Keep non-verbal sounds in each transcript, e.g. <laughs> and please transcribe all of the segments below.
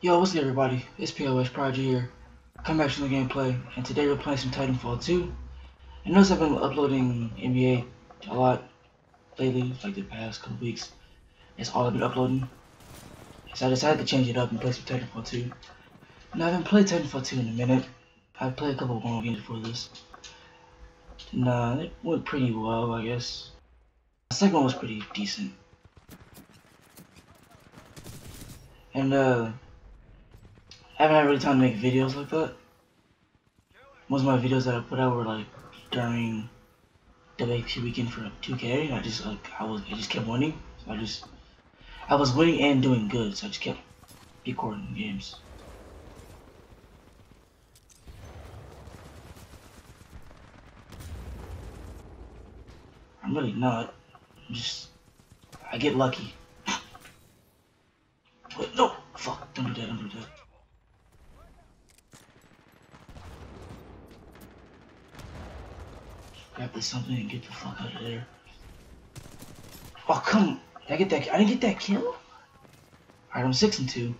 Yo, what's good everybody? It's POS Prodigy here. Come back from the gameplay, and today we're playing some Titanfall 2. I notice I've been uploading NBA a lot lately, like the past couple weeks. It's all I've been uploading. So I decided to change it up and play some Titanfall 2. Now I haven't played Titanfall 2 in a minute. I've played a couple more games before this. Uh, it went pretty well, I guess. The second one was pretty decent. And uh, I haven't had really time to make videos like that. Most of my videos that I put out were like during WXP weekend for 2K. I just like I was I just kept winning. So I just I was winning and doing good, so I just kept recording games. I'm really not. I'm just I get lucky. <laughs> Wait, no! Fuck, don't do that, don't do that. Something and get the fuck out of there. Oh, come! Did I get that? I didn't get that kill? Alright, I'm 6 and 2.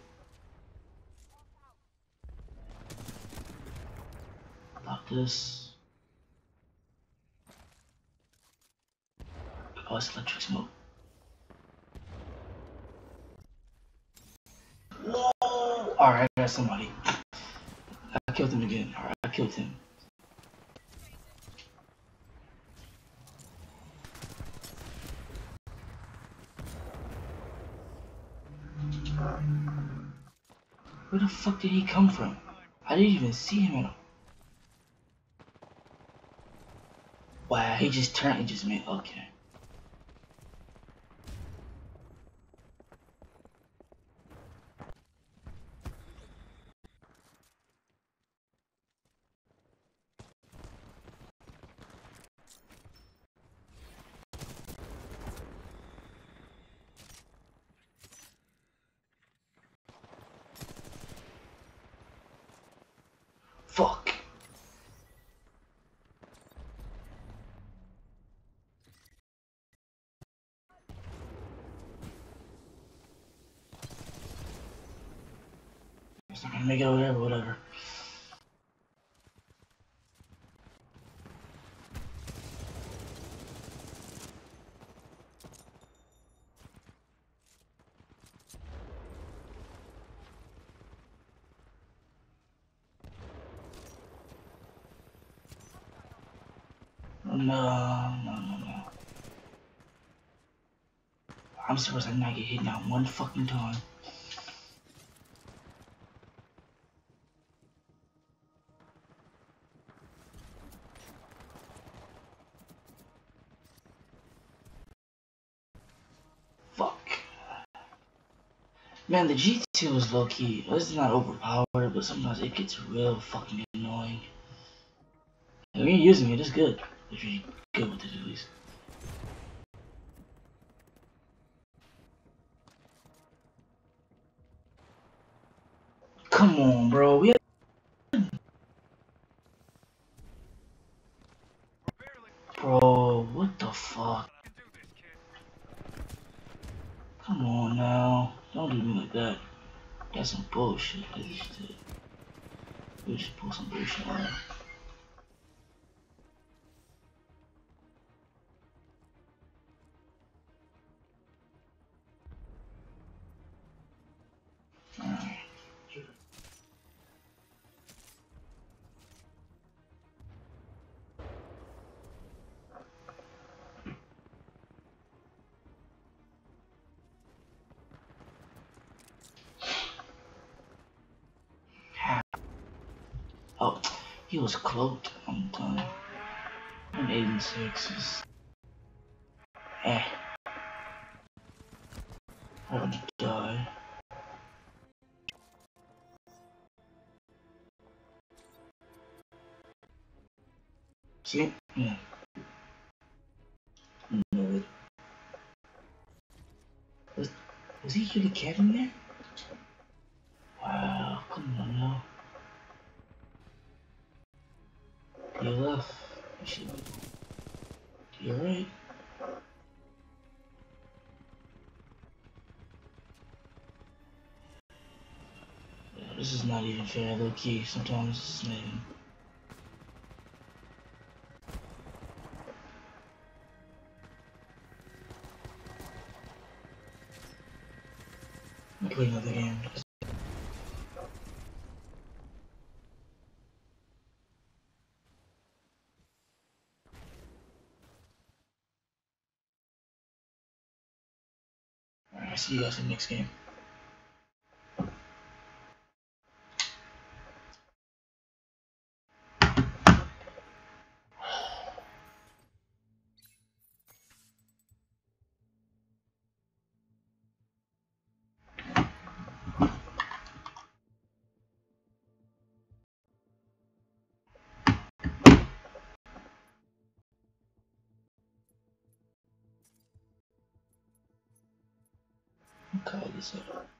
Lock this. Oh, it's electric smoke. Whoa! Alright, I got somebody. I killed him again. Alright, I killed him. Where the fuck did he come from? I didn't even see him. Wow, he just turned and just made okay. Fuck. Not gonna make it over there, but whatever. No, no, no, no. I'm I did not get hit not one fucking time. Fuck. Man, the G2 is low key. It's not overpowered, but sometimes it gets real fucking annoying. When you're using it, it's good. If you're good with it, at least. Come on, bro. We have... Bro, what the fuck? Come on now. Don't do me like that. That's some bullshit. I just just pull some bullshit out. He was cloaked. I'm done. I'm 8 and 6 is. Eh. I would die. See? Yeah. Was, was he really Kevin there? Not low key. Sometimes it's even. Play another game. Alright, see you guys in the next game. Call this up.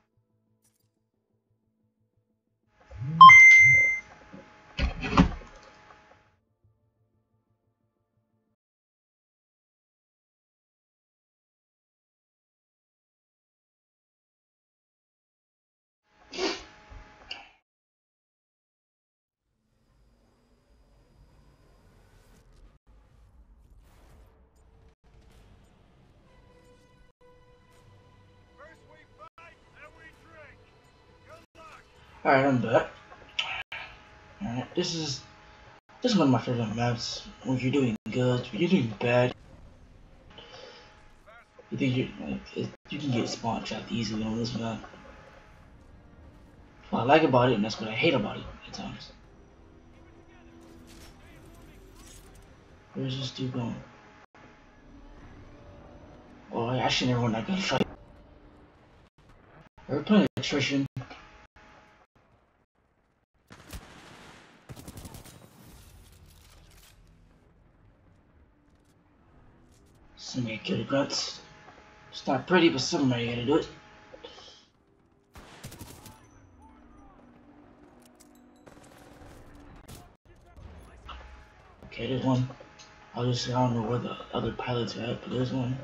Alright, I'm back. Alright, this is this is one of my favorite maps. When you're doing good, when you're doing bad, you think you like, you can get spawn trapped easily on this map. What I like about it, and that's what I hate about it at times. Where's this dude going? Oh, I actually never won that gunfight. We're playing attrition. Somebody kill the guts. It's not pretty, but somebody gotta do it. Okay, there's one. I just I don't know where the other pilots are at, but there's one.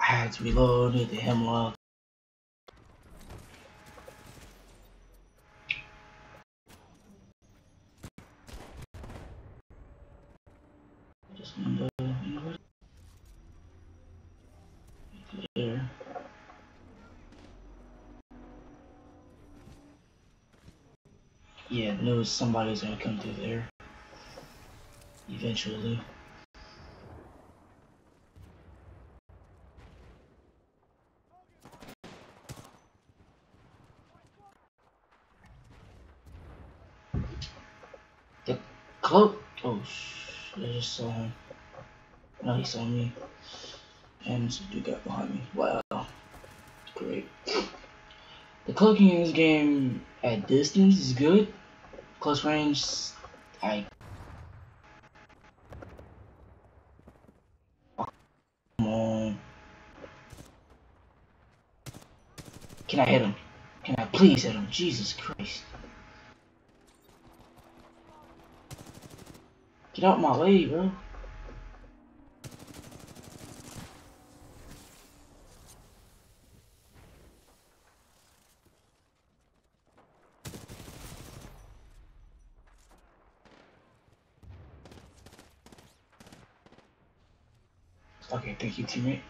I had to reload at the Hemlok. Just window. There. Yeah, somebody's gonna come through there. Eventually. The cloak. Oh, sh I just saw him. No, he saw me. And some dude got behind me. Wow. Great. The cloaking in this game at distance is good. Close range, I. Come on. Can I hit him? Can I please hit him? Jesus Christ. Get out my way, bro. Okay, thank you, teammate.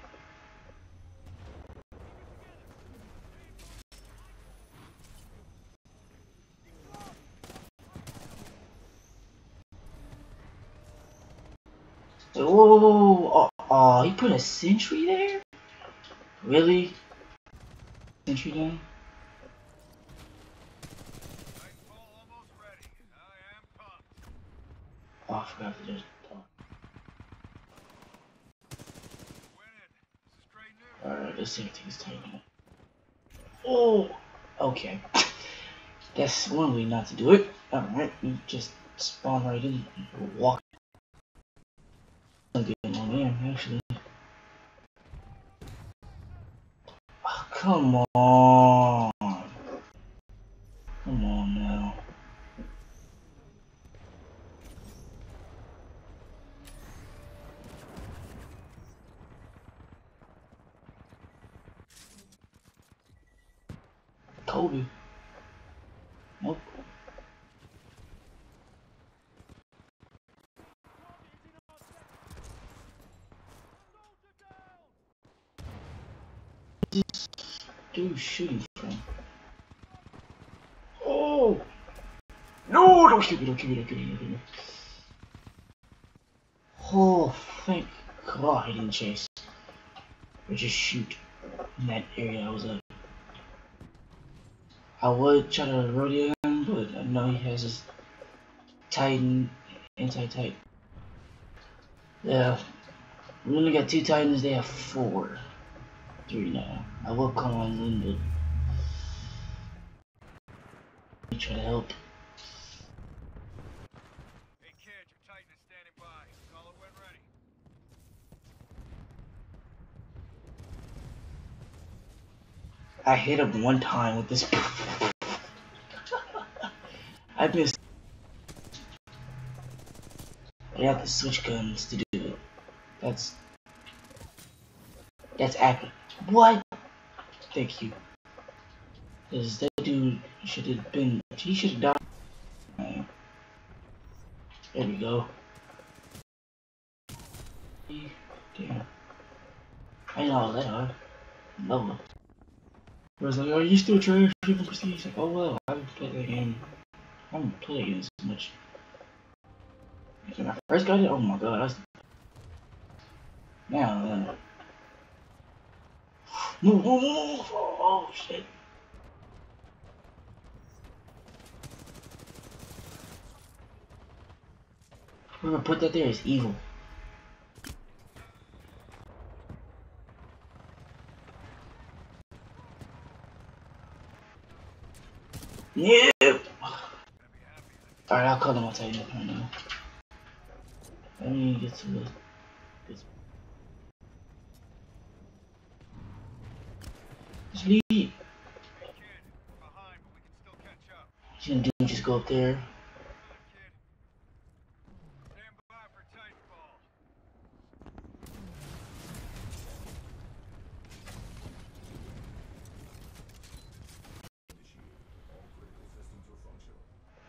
Oh, oh, oh, he put a sentry there? Really? Sentry down? Oh, I forgot to just. If he's taking. Oh! Okay. <coughs> That's one way not to do it. Alright, we just spawn right in and walk. Actually. Oh, come on. Come on now. Kobe. Nope. This dude shooting from? Oh! No! Don't kill me! Don't kill me! Don't kill me! Don't kill me! Oh, thank God he didn't chase. Or just shoot in that area I was at. I would try to rodeo him, but I know he has his Titan, anti-Titan. Yeah, we only got two Titans, they have four. Three now. I will call on them, but try to help. Hey kid, your Titan is standing by. Call it when ready. I hit him one time with this. <laughs> I missed. I have to switch guns to do it. That's. That's accurate. What? Thank you. Cause that dude should have been. He should have died. There we go. Damn. I know that hard. I was like, are you still trying trash even prestige? Like, oh well, I haven't played that game. I haven't played it much. When I first got it, oh my god, was... Now then. Move, move, move! Oh shit. Whoever put that there is evil. Yeah. Alright, I'll call them. I'll tell you right now. Let me get to. This. Just leave. Hey kid, we're behind, but we can still catch up. You gonna do? Just go up there. Good kid. Stand by for Titanfall.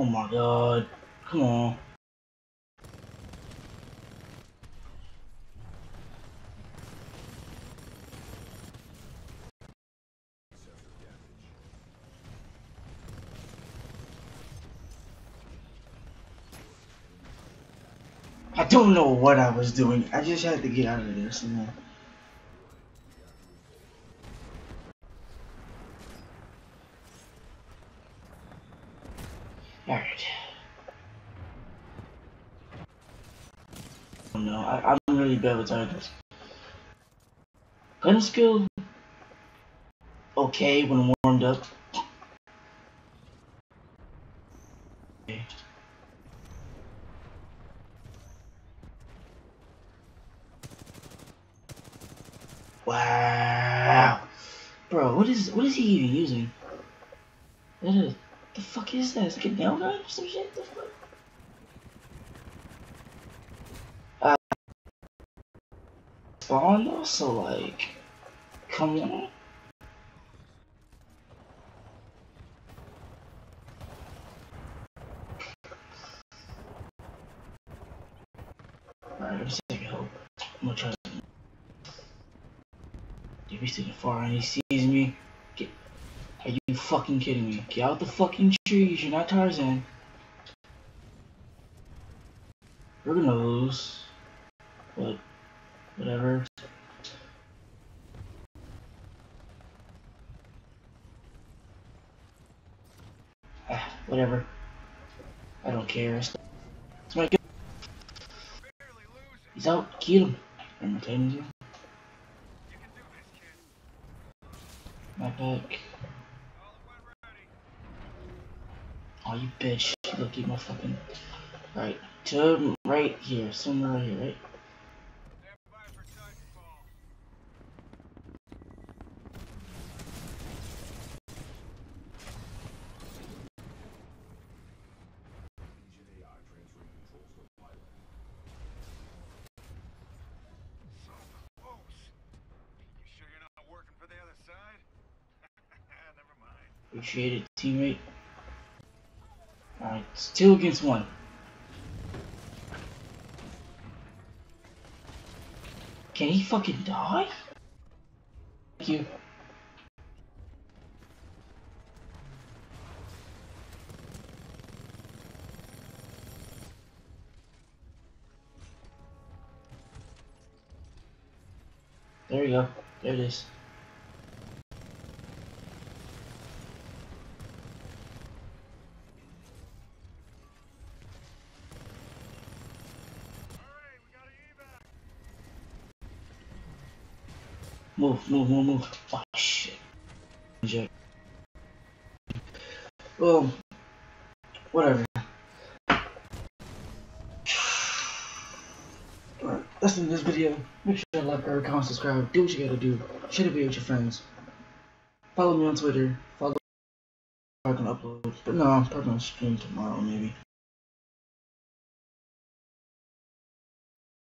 Oh my god. Come on. I don't know what I was doing. I just had to get out of there somehow. Alright. Oh no, I, I'm really bad with targets. Gun skill, okay when warmed up. Wow, bro, what is what is he even using? That is, the fuck is this? Like a nail gun or some shit. The fuck? Uh, spawn also like, come on. Alright, let me see if I can help. I'm gonna try. If he's too far and he sees me, you fucking kidding me? Get out the fucking trees, you're not Tarzan. We're gonna lose. But, whatever. Ah, whatever. I don't care. It's my good. He's out. Kill him. I'm retaining you. My back. All when ready. Oh, you bitch. Look, keep my fucking. Right. To right here. Somewhere right here, right? Stand by for Titanfall. So close. You sure you're not working for the other side? <laughs> Never mind. Appreciate it, teammate. Alright, two against one. Can he fucking die? Thank you. There you go. There it is. Alright, we got an evac. Move, move, move, move. Oh shit. Well, whatever. Alright, that's the end of this video. Make sure to like, or comment, subscribe, do what you gotta do. Share the video with your friends. Follow me on Twitter. Follow I can upload. But no, I'm probably gonna stream tomorrow maybe.